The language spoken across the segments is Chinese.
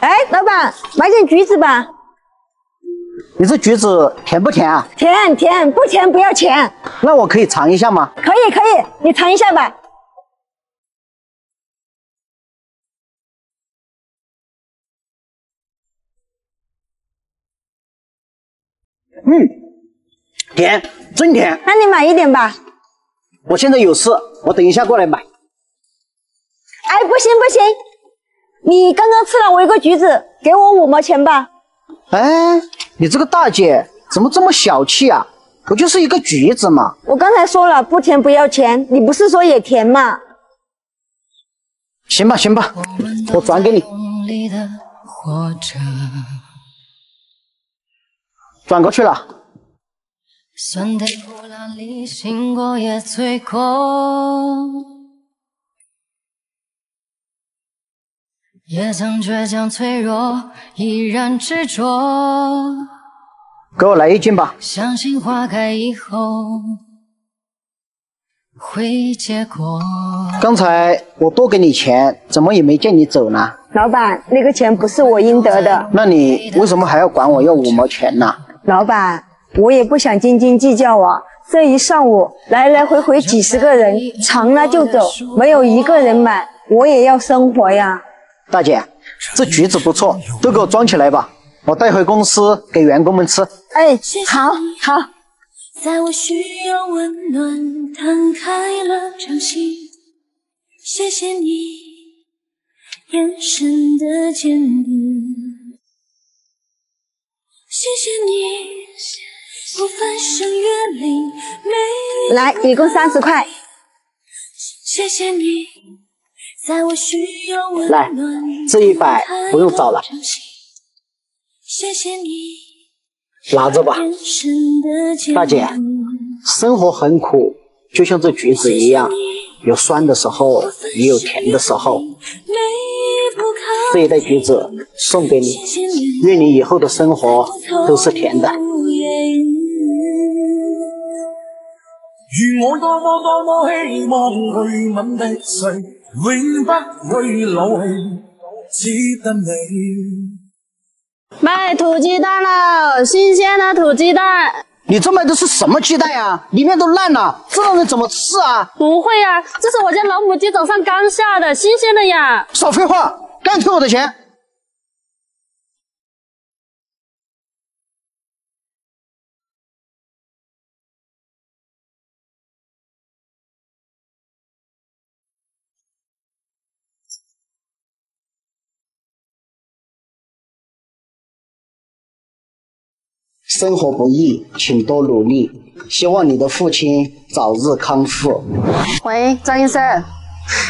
哎，老板，买点橘子吧。你这橘子甜不甜啊？甜甜，不甜不要钱。那我可以尝一下吗？可以可以，你尝一下吧。嗯，甜，真甜。那你买一点吧。我现在有事，我等一下过来买。哎，不行不行，你刚刚吃了我一个橘子，给我五毛钱吧。哎，你这个大姐怎么这么小气啊？不就是一个橘子吗？我刚才说了不甜不要钱，你不是说也甜吗？行吧行吧，我转给你。转过去了。也曾倔强脆弱，依然执着。给我来一斤吧。相信花开以后会结果。刚才我多给你钱，怎么也没见你走呢？老板，那个钱不是我应得的。那你为什么还要管我要五毛钱呢？老板，我也不想斤斤计较啊。这一上午来来回回几十个人，尝了就走，没有一个人买，我也要生活呀。大姐，这橘子不错，都给我装起来吧，我带回公司给员工们吃。哎，好，好。在我需要温暖，摊开了掌心。谢谢你眼神的坚定，谢谢你不翻山越岭，每来，一共三十块。谢谢你。来，这一百不用找了，拿着吧，大姐。生活很苦，就像这橘子一样，有酸的时候，也有甜的时候。这一袋橘子送给你，愿你以后的生活都是甜的。如我多么多么希望去吻的谁？永不会老去，只得你。卖土鸡蛋了，新鲜的土鸡蛋。你这卖的是什么鸡蛋呀？里面都烂了，这种人怎么吃啊？不会啊，这是我家老母鸡早上刚下的，新鲜的呀。少废话，赶紧退我的钱。生活不易，请多努力。希望你的父亲早日康复。喂，张医生，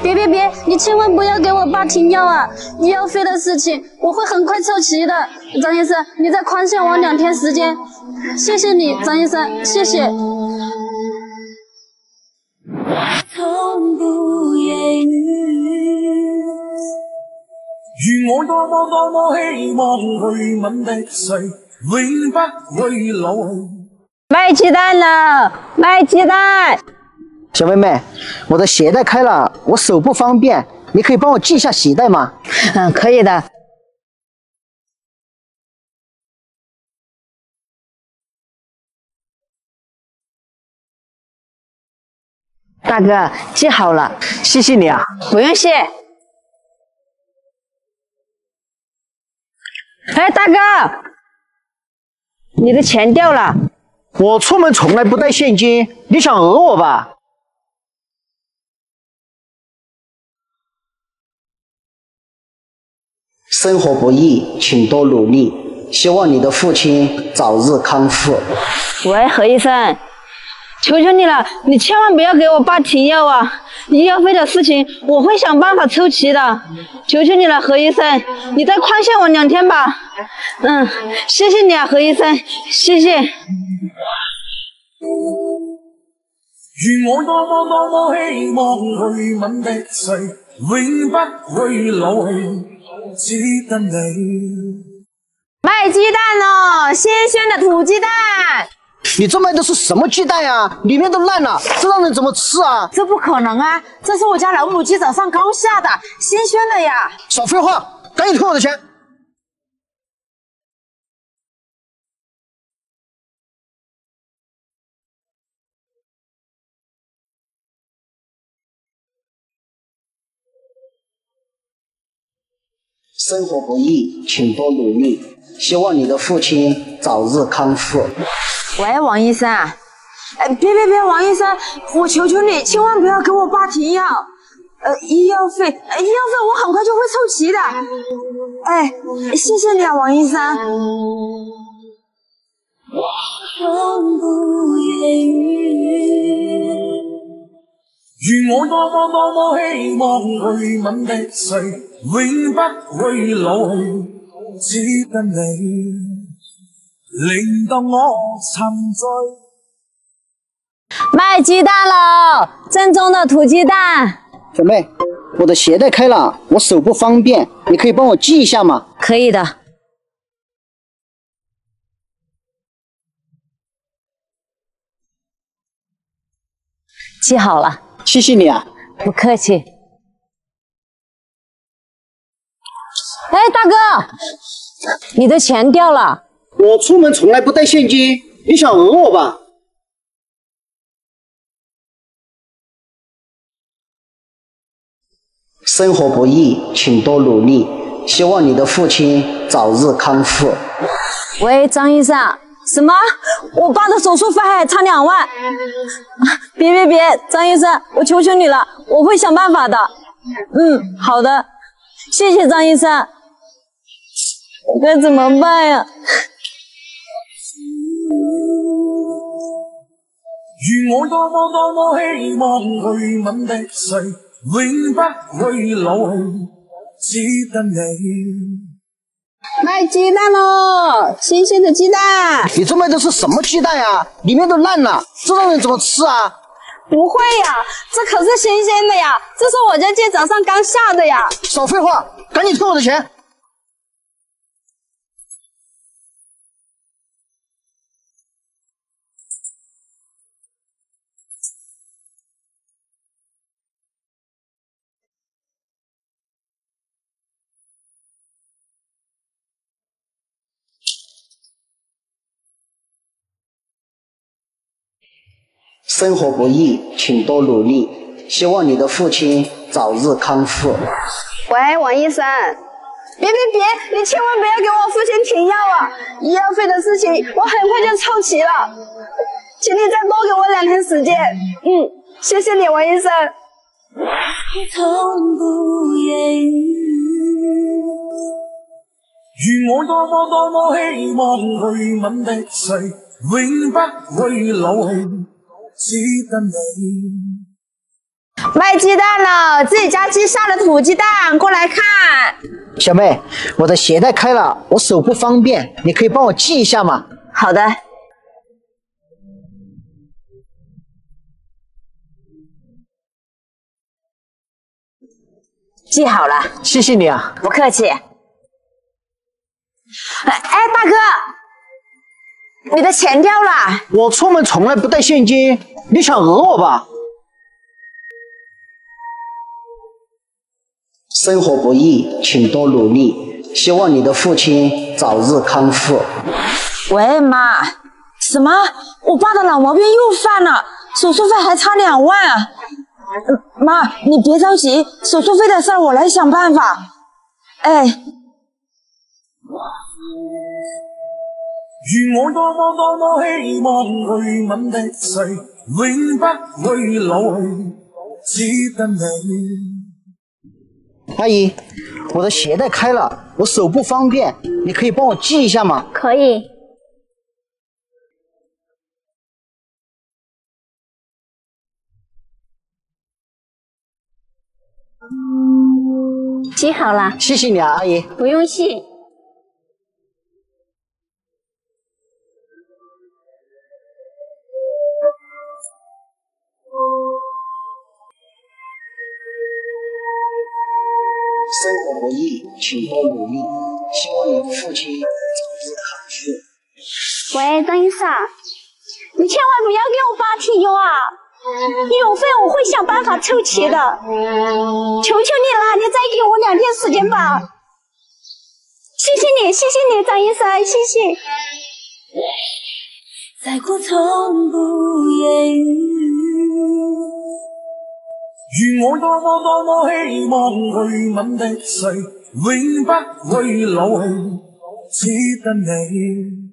别别别，你千万不要给我爸停药啊！医药费的事情我会很快凑齐的。张医生，你再宽限我两天时间，谢谢你，张医生，谢谢。如我多么多么希望去吻的谁？永不回老卖鸡蛋了，卖鸡蛋！小妹妹，我的鞋带开了，我手不方便，你可以帮我系一下鞋带吗？嗯，可以的。大哥，系好了，谢谢你啊！不用谢。哎，大哥。你的钱掉了，我出门从来不带现金，你想讹我吧？生活不易，请多努力，希望你的父亲早日康复。喂，何医生。求求你了，你千万不要给我爸停药啊！医药费的事情我会想办法凑齐的。求求你了，何医生，你再宽限我两天吧。嗯，谢谢你啊，何医生，谢谢。卖鸡蛋哦，新鲜的土鸡蛋。你这卖的是什么鸡蛋呀？里面都烂了，这让人怎么吃啊？这不可能啊！这是我家老母鸡早上刚下的，新鲜的呀！少废话，赶紧退我的钱！生活不易，请多努力。希望你的父亲早日康复。喂，王医生，哎，别别别，王医生，我求求你，千万不要给我爸停药。呃，医药费，医药费我很快就会凑齐的。哎，谢谢你啊，王医生。如我多么多么希望去吻的谁，永不会老去，只跟你令到我沉醉。卖鸡蛋了，正宗的土鸡蛋。小妹，我的鞋带开了，我手不方便，你可以帮我系一下吗？可以的。系好了。谢谢你啊，不客气。哎，大哥，你的钱掉了。我出门从来不带现金，你想讹我吧？生活不易，请多努力。希望你的父亲早日康复。喂，张医生。什么？我爸的手术费还差两万！别别别，张医生，我求求你了，我会想办法的。嗯，好的，谢谢张医生。我该怎么办呀？如我多么多么希望去吻的谁，永不会老去，只得你。卖鸡蛋喽！新鲜的鸡蛋。你这卖的是什么鸡蛋呀？里面都烂了，这让人怎么吃啊？不会呀，这可是新鲜的呀！这是我家鸡早上刚下的呀。少废话，赶紧退我的钱！生活不易，请多努力。希望你的父亲早日康复。喂，王医生，别别别，你千万不要给我父亲停药啊！医药费的事情我很快就凑齐了，请你再多给我两天时间。嗯，谢谢你，王医生。如我多么多么希望去吻的谁，永不会老去。卖鸡蛋了，自己家鸡下的土鸡蛋，过来看。小妹，我的鞋带开了，我手不方便，你可以帮我系一下吗？好的。系好了。谢谢你啊。不客气。哎，大哥。你的钱掉了。我出门从来不带现金，你想讹我吧？生活不易，请多努力。希望你的父亲早日康复。喂，妈，什么？我爸的老毛病又犯了，手术费还差两万。妈，你别着急，手术费的事我来想办法。哎。如我多么多么希望去吻的谁，永不会老去，只得你。阿姨，我的鞋带开了，我手不方便，你可以帮我系一下吗？可以。系好了。谢谢你啊，阿姨。不用谢。生活不易，请多努力。希望你的父亲早日康复。喂，张医生，你千万不要给我爸停药啊！医药费我会想办法凑齐的，求求你了，你再给我两天时间吧。谢谢你，谢谢你，张医生，谢谢。再过从不言语。愿我多么多么希望去吻的谁，永不会老去，只得你。